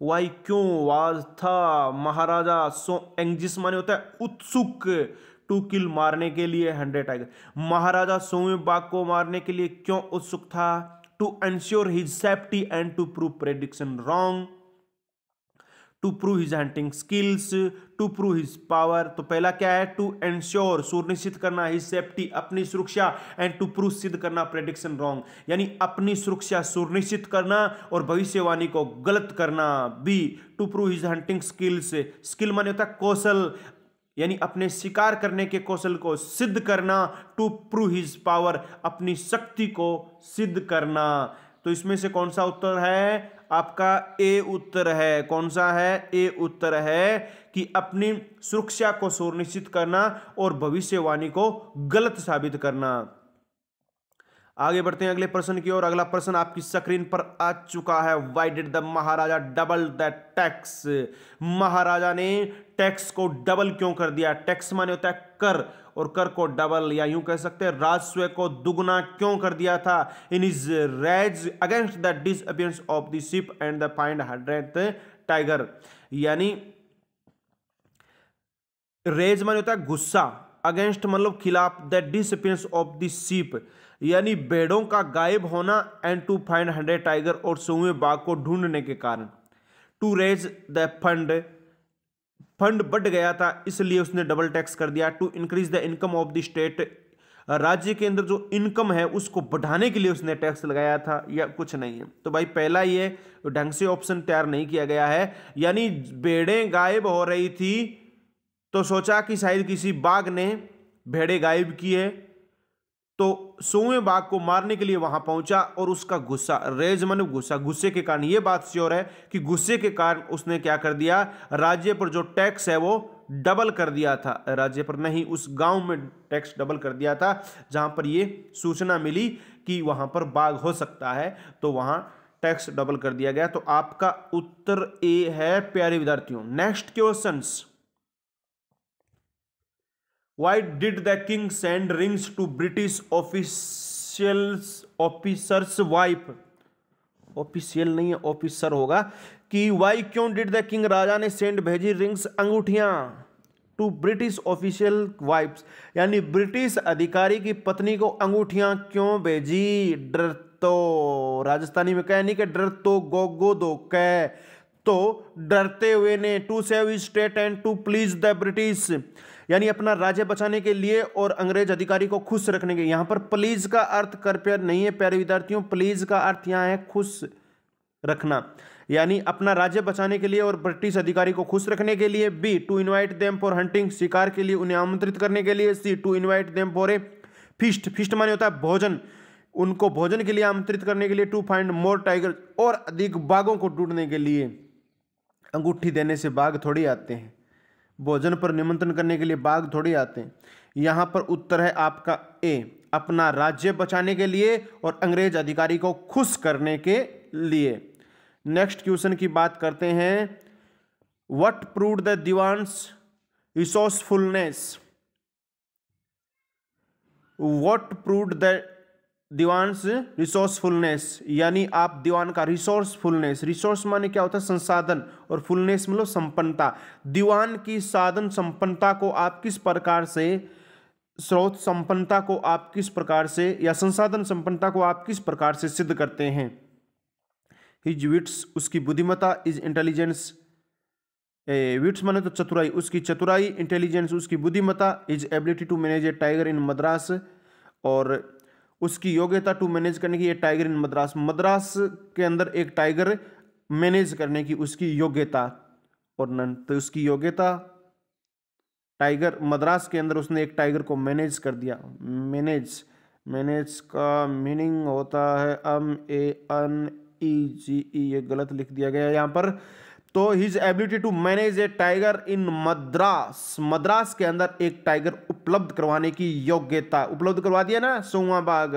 why क्यों वाज था? महाराजा सो एंजिस माने होता है उत्सुक टू किल मारने के लिए हंड्रेड टाइगर महाराजा सोमे बाग को मारने के लिए क्यों उत्सुक था? To ensure his safety and to prove prediction wrong to prove his hunting skills to prove his power तो पहला क्या है? टू एंश्योर सुनिश्चित करना हिज सेफ्टी अपनी सुरक्षा एंड टू प्रूव सिद्ध करना प्रेडिक्शन रॉन्ग यानी अपनी सुरक्षा सुनिश्चित करना और भविष्यवाणी को गलत करना B to prove his hunting skills skill माने होता कौशल, यानी अपने शिकार करने के कौशल को सिद्ध करना टू प्रूव हिज पावर अपनी शक्ति को सिद्ध करना। तो इसमें से कौन सा उत्तर है? आपका ए उत्तर है। कौन सा है? ए उत्तर है कि अपनी सुरक्षा को सुनिश्चित करना और भविष्यवाणी को गलत साबित करना। आगे बढ़ते हैं अगले प्रश्न की ओर। अगला प्रश्न आपकी स्क्रीन पर आ चुका है। Why did the Maharaja double the tax Maharaja ने टैक्स को डबल क्यों कर दिया? टैक्स माने होता है कर। और कर को डबल या यूँ कह सकते हैं। राजस्व को दुगना क्यों कर दिया था? In his rage against the disappearance of the sheep and the find hundred tiger यानी रेज मान होता है गुस्सा अगेंस्ट मतलब खिलाफ the disappearance of the sheep यानी भेड़ों का गायब होना and to find hundred tiger और सोवे बाघ को ढूँढने के कारण। To raise the fund fund बढ़ गया था, इसलिए उसने डबल टैक्स कर दिया to increase the income of the state राज्य के अंदर जो इनकम है, उसको बढ़ाने के लिए उसने टैक्स लगाया था, या कुछ नहीं है। तो भाई, पहला ये ढंग से ऑप्शन तैयार नहीं किया गया है। यानी भेड़ें गायब हो रही थी तो सोचा कि शायद किसी बाघ ने भेड़े गायब किए। तो सोए बाघ को मारने के लिए वहाँ पहुँचा और उसका गुस्सा, रेज मन गुस्सा, गुस्से के कारण यह बात श्योर है कि गुस्से के कारण उसने क्या कर दिया? राज्य पर जो टैक्स है वो डबल कर दिया था। राज्य पर नहीं, उस गाँव में टैक्स डबल कर दिया था, जहाँ पर यह सूचना मिली कि वहाँ पर बाघ हो सकता है तो वहाँ टैक्स डबल कर दिया गया। तो आपका उत्तर ए है, प्यारे विद्यार्थियों। Next question Why did the king send rings to British officials, officers wife? Official नहीं है ऑफिसर होगा। कि वाई क्यों डिड द किंग राजा ने सेंड भेजी रिंग्स अंगूठियाँ? टू ब्रिटिश ऑफिशियल वाइफ्स यानी ब्रिटिश अधिकारी की पत्नी को अंगूठियाँ क्यों भेजी? डर तो राजस्थानी में कह नहीं कि डर तो गो गो दो कह। तो डरते हुए ने to save state and to please the British यानी अपना राज्य बचाने के लिए और अंग्रेज़ अधिकारी को खुश रखने के यहाँ पर प्लीज़ का अर्थ कृपया नहीं है, प्यारे विद्यार्थियों प्लीज़ का अर्थ यहाँ है खुश रखना। यानी अपना राज्य बचाने के लिए और ब्रिटिश अधिकारी को खुश रखने के लिए B to invite them for hunting शिकार के लिए, उन्हें आमंत्रित करने के लिए C to invite them for a feast feast माने होता है भोजन। उनको भोजन के लिए आमंत्रित करने के लिए टू फाइंड मोर टाइगर और अधिक बाघों को ढूँढने के लिए। अंगूठी देने से बाघ थोड़ी आते हैं। भोजन पर निमंत्रण करने के लिए बाघ थोड़ी आते हैं। यहाँ पर उत्तर है आपका ए, अपना राज्य बचाने के लिए और अंग्रेज़ अधिकारी को खुश करने के लिए। नेक्स्ट क्वेश्चन की बात करते हैं। What prove the dewan's resourcefulness what prove the dewan's resourcefulness, यानी आप दीवान का रिसोर्सफुलनेस। रिसोर्स माने क्या होता है? संसाधन और फुलनेस मतलब संपन्नता। दीवान की साधन संपन्नता को आप किस प्रकार से, स्रोत संपन्नता को आप किस प्रकार से या संसाधन संपन्नता को आप किस प्रकार से सिद्ध करते हैं? हिज विट्स उसकी बुद्धिमता इज़ इंटेलिजेंस विट्स माने तो चतुराई। उसकी चतुराई इंटेलिजेंस उसकी बुद्धिमता his ability to manage a tiger in Madras और उसकी योग्यता टू मैनेज करने की, ये टाइगर इन मद्रास मद्रास के अंदर एक टाइगर मैनेज करने की उसकी योग्यता और नन तो उसकी योग्यता टाइगर मद्रास के अंदर उसने एक टाइगर को मैनेज कर दिया. मैनेज मैनेज का मीनिंग होता है एम ए अन ई जी ई ये गलत लिख दिया गया यहाँ पर. तो his ability to manage a tiger in Madras Madras के अंदर एक टाइगर उपलब्ध करवाने की योग्यता, उपलब्ध करवा दिया ना सोवा बाग,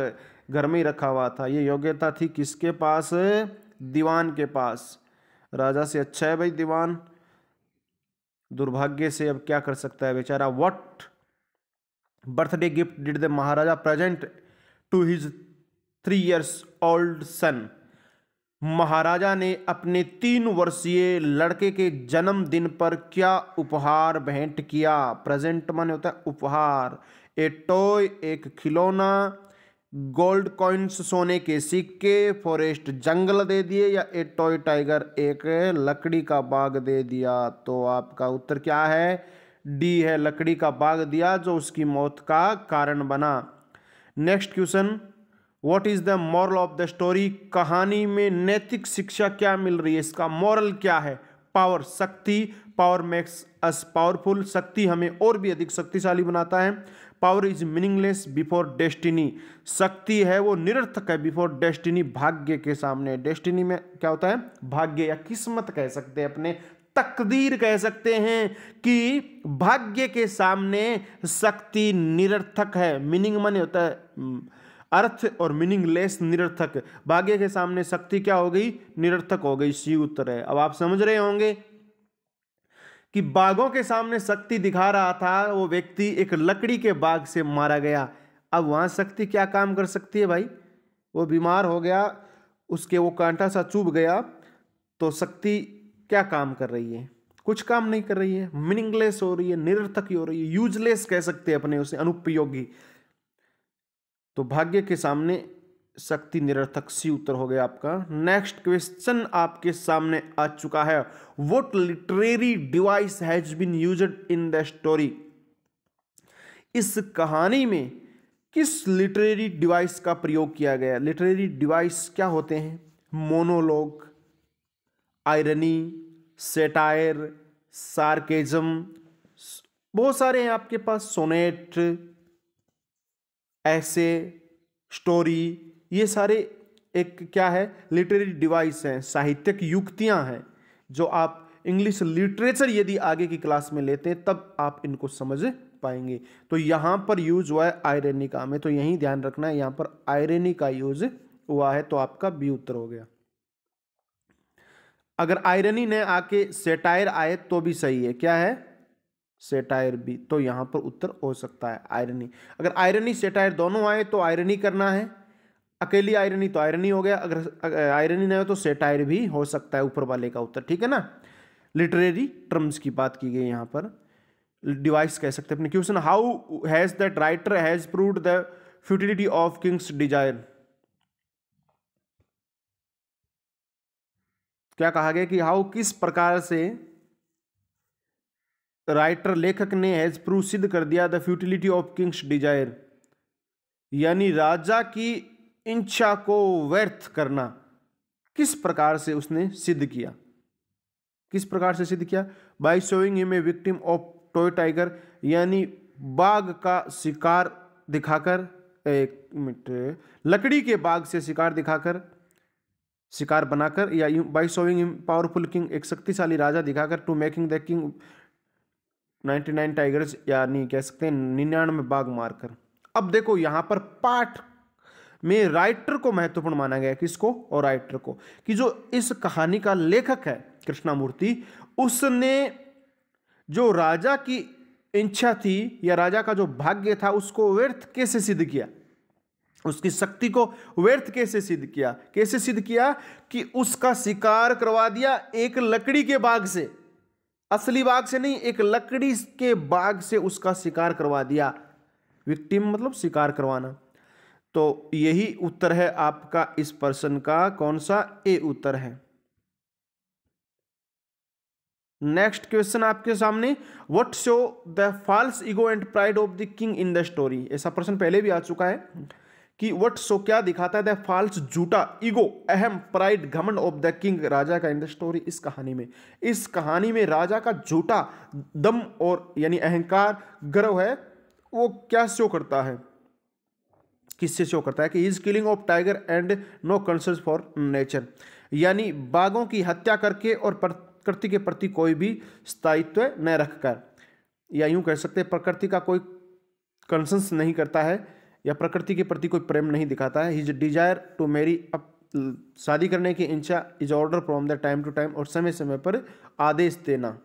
घर में ही रखा हुआ था। ये योग्यता थी किसके पास? दीवान के पास। राजा से अच्छा है भाई दीवान। दुर्भाग्य से अब क्या कर सकता है बेचारा? What birthday gift did the Maharaja present to his three years old son Maharaja ने अपने तीन वर्षीय लड़के के जन्मदिन पर क्या उपहार भेंट किया? प्रेजेंट माने होता है उपहार। ए टॉय एक खिलौना गोल्ड कॉइन्स सोने के सिक्के फॉरेस्ट जंगल दे दिए या ए टॉय टाइगर एक लकड़ी का बाग दे दिया? तो आपका उत्तर क्या है? डी है लकड़ी का बाग दिया जो उसकी मौत का कारण बना। Next question what is the moral of the story कहानी में नैतिक शिक्षा क्या मिल रही है? इसका मॉरल क्या है? पावर शक्ति। पावर मेक्स अस पावरफुल शक्ति हमें और भी अधिक शक्तिशाली बनाता है। Power is meaningless before destiny शक्ति है वो निरर्थक है बिफोर डेस्टिनी भाग्य के सामने। डेस्टिनी में क्या होता है? भाग्य या किस्मत कह सकते हैं अपने। तकदीर कह सकते हैं कि भाग्य के सामने शक्ति निरर्थक है। मीनिंग मन होता है अर्थ और मीनिंगलेस निरर्थक। भाग्य के सामने शक्ति क्या हो गई? निरर्थक हो गई सी उत्तर है। अब आप समझ रहे होंगे कि बाघों के सामने शक्ति दिखा रहा था, वो व्यक्ति एक लकड़ी के बाघ से मारा गया। अब वहाँ शक्ति क्या काम कर सकती है भाई? वो बीमार हो गया, उसके वो कांटा सा चुभ गया तो शक्ति क्या काम कर रही है? कुछ काम नहीं कर रही है। मीनिंगलेस हो रही है, निरर्थक ही रही है। यूजलेस कह सकते हैं अपने उसे, अनुपयोगी। तो भाग्य के सामने शक्ति निरर्थक सी उत्तर हो गया आपका। नेक्स्ट क्वेश्चन आपके सामने आ चुका है। What literary device has been used in the story इस कहानी में किस लिटरेरी डिवाइस का प्रयोग किया गया? लिटरेरी डिवाइस क्या होते हैं? मोनोलॉग आयरनी सेटायर सार्केजम बहुत सारे हैं आपके पास। सोनेट ऐसे, स्टोरी, ये सारे एक क्या है लिटरेरी डिवाइस हैं, साहित्यिक युक्तियाँ हैं, जो आप इंग्लिश लिटरेचर यदि आगे की क्लास में लेते हैं, तब आप इनको समझ पाएँगे। तो यहाँ पर यूज़ हुआ है आयरनी का हमें तो यही ध्यान रखना है, यहाँ पर आयरनी का यूज़ हुआ है तो आपका बी उत्तर हो गया। अगर आयरनी ने आके सेटायर आए तो भी सही है। क्या है? सेटायर भी तो यहाँ पर उत्तर हो सकता है, आयरनी। अगर आयरनी, सेटायर दोनों आए तो आयरनी करना है। अकेली आयरनी तो आयरनी हो गया। अगर आयरनी नहीं हो तो सेटायर भी हो सकता है ऊपर वाले का उत्तर, ठीक है ना? लिटरेरी टर्म्स की बात की गई यहाँ पर। डिवाइस कह सकते हैं अपने। Question how has that writer has proved the futility of king's desire क्या कहा गया कि हाउ किस प्रकार से राइटर लेखक ने हैज़ प्रूव सिद्ध कर दिया the futility of king's desire, यानी राजा की इच्छा को व्यर्थ करना। किस प्रकार से उसने सिद्ध किया? किस प्रकार से सिद्ध किया? By showing him a victim of toy tiger यानी बाघ का शिकार दिखाकर, एक मिनट, लकड़ी के बाघ से शिकार दिखाकर, शिकार बनाकर, या by showing him powerful king एक शक्तिशाली राजा दिखाकर to making the king 99 tigers, यानी कह सकते निन्यानवे बाघ मारकर। अब देखो, यहाँ पर पाठ में राइटर को महत्वपूर्ण माना गया किसको? और राइटर को। कि जो इस कहानी का लेखक है, कृष्णामूर्ति, उसने जो राजा की इच्छा थी, या राजा का जो भाग्य था, उसको व्यर्थ कैसे सिद्ध किया? उसकी शक्ति को व्यर्थ कैसे सिद्ध किया? कैसे सिद्ध किया कि उसका शिकार करवा दिया एक लकड़ी के बाग से? असली बाघ से नहीं, एक लकड़ी के बाघ से उसका शिकार करवा दिया। विक्टिम मतलब शिकार करवाना। तो यही उत्तर है आपका इस प्रश्न का। कौन सा? ए उत्तर है। नेक्स्ट क्वेश्चन आपके सामने। What show the false ego and pride of the king in the story ऐसा प्रश्न पहले भी आ चुका है। कि वट सो क्या दिखाता है द फॉल्स झूठा ईगो, अहम प्राइड घमंड ऑफ़ द किंग राजा का। इन द स्टोरी, इस कहानी में, इस कहानी में राजा का झूठा दम और यानी अहंकार, गर्व है, वो क्या शो करता है? किससे शो करता है कि is killing of tiger and no concern for nature. यानी बाघों की हत्या करके और प्रकृति के प्रति कोई भी स्थायित्व न रखकर। या यूँ कह सकते प्रकृति का कोई कंसंस नहीं करता है। या प्रकृति के प्रति कोई प्रेम नहीं दिखाता है। हिज डिज़ायर टू मेरी अब शादी करने की इच्छा is order from the time to time और समय समय पर आदेश देना।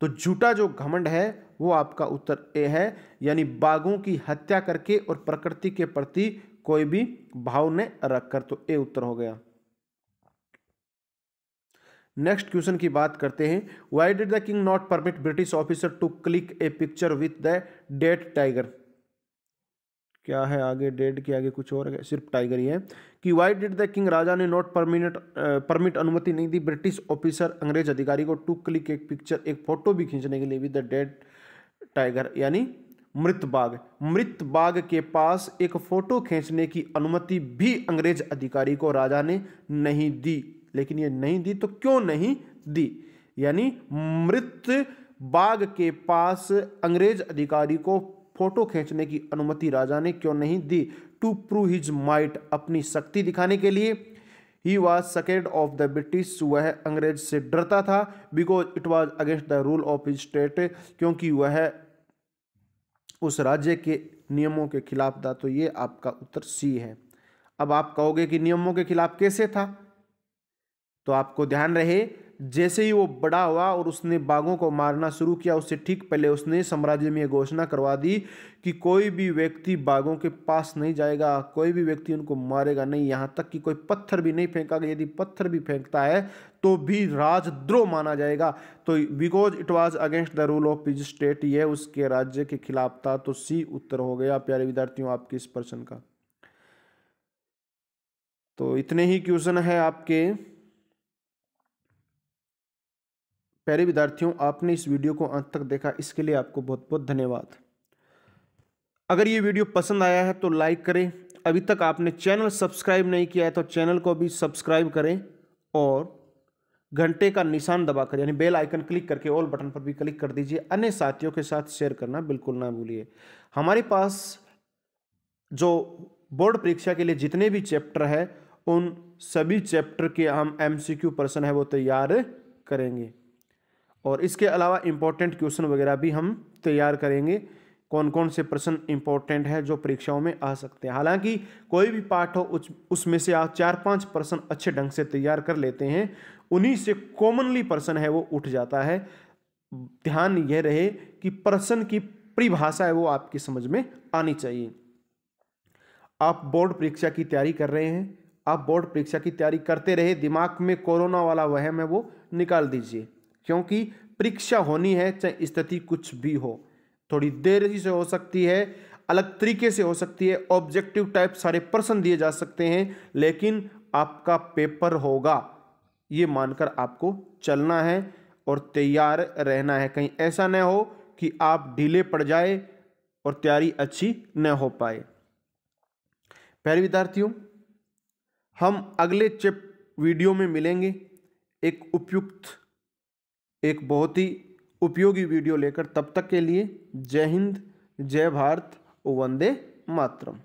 तो झूठा जो घमंड है, वो आपका उत्तर ए है। यानी बाघों की हत्या करके और प्रकृति के प्रति कोई भी भाव ने रखकर तो ए उत्तर हो गया। नेक्स्ट क्वेश्चन की बात करते हैं। Why did the king not permit British officer to click a picture with the dead tiger क्या है आगे, डेड के आगे कुछ और है, सिर्फ़ टाइगर ही है। कि वाई डिड द किंग राजा ने नॉट परमिट परमिट अनुमति नहीं दी? ब्रिटिश ऑफिसर अंग्रेज़ अधिकारी को टू क्लिक एक पिक्चर एक फ़ोटो भी खींचने के लिए विद द डेड टाइगर यानी मृत बाघ। मृत बाघ के पास एक फ़ोटो खींचने की अनुमति भी अंग्रेज़ अधिकारी को राजा ने नहीं दी। लेकिन ये नहीं दी तो क्यों नहीं दी? यानी मृत बाघ के पास अंग्रेज़ अधिकारी को फ़ोटो खींचने की अनुमति राजा ने क्यों नहीं दी? टू प्रूव हिज माइट अपनी शक्ति दिखाने के लिए। He was scared of the British वह अंग्रेज़ से डरता था। Because it was against the rule of his state क्योंकि वह उस राज्य के नियमों के खिलाफ था। तो ये आपका उत्तर सी है। अब आप कहोगे कि नियमों के खिलाफ कैसे था? तो आपको ध्यान रहे जैसे ही वो बड़ा हुआ और उसने बाघों को मारना शुरू किया, उससे ठीक पहले उसने साम्राज्य में घोषणा करवा दी कि कोई भी व्यक्ति बाघों के पास नहीं जाएगा, कोई भी व्यक्ति उनको मारेगा नहीं। यहाँ तक कि कोई पत्थर भी नहीं फेंका यदि पत्थर भी फेंकता है तो भी राजद्रोह माना जाएगा। तो because it was against the rule of his state यह उसके राज्य के खिलाफ था। तो सी उत्तर हो गया। प्यारे विद्यार्थियों, आपके इस प्रश्न का। तो इतने ही क्वेश्चन है आपके। प्यारे विद्यार्थियों, आपने इस वीडियो को अंत तक देखा, इसके लिए आपको बहुत बहुत धन्यवाद। अगर ये वीडियो पसंद आया है तो लाइक करें। अभी तक आपने चैनल सब्सक्राइब नहीं किया है तो चैनल को भी सब्सक्राइब करें और घंटे का निशान दबाकर यानी बेल आइकन क्लिक करके ऑल बटन पर भी क्लिक कर दीजिए। अन्य साथियों के साथ शेयर करना बिल्कुल ना भूलिए। हमारे पास जो बोर्ड परीक्षा के लिए जितने भी चैप्टर है, उन सभी चैप्टर के हम एमसीक्यू पर्सन है, वो तैयार करेंगे। और इसके अलावा इम्पोर्टेंट क्वेश्चन वगैरह भी हम तैयार करेंगे। कौन कौन से प्रश्न इंपॉर्टेंट है जो परीक्षाओं में आ सकते हैं? हालाँकि कोई भी पाठ हो, उस, उसमें से आप चार पाँच प्रश्न अच्छे ढंग से तैयार कर लेते हैं। उन्हीं से कॉमनली प्रश्न है, वो उठ जाता है। ध्यान यह रहे कि प्रश्न की परिभाषा है, वो आपकी समझ में आनी चाहिए। आप बोर्ड परीक्षा की तैयारी कर रहे हैं। आप बोर्ड परीक्षा की तैयारी करते रहे, दिमाग में कोरोना वाला वहम है, वो निकाल दीजिए। क्योंकि परीक्षा होनी है, चाहे स्थिति कुछ भी हो। थोड़ी देर से हो सकती है, अलग तरीके से हो सकती है ऑब्जेक्टिव टाइप सारे प्रश्न दिए जा सकते हैं, लेकिन आपका पेपर होगा। ये मानकर आपको चलना है और तैयार रहना है। कहीं ऐसा न हो कि आप ढीले पड़ जाए और तैयारी अच्छी न हो पाए। प्यारे विद्यार्थियों, हम अगले चिप वीडियो में मिलेंगे एक उपयुक्त एक बहुत ही उपयोगी वीडियो लेकर तब तक के लिए जय हिंद, जय भारत, वंदे मातरम।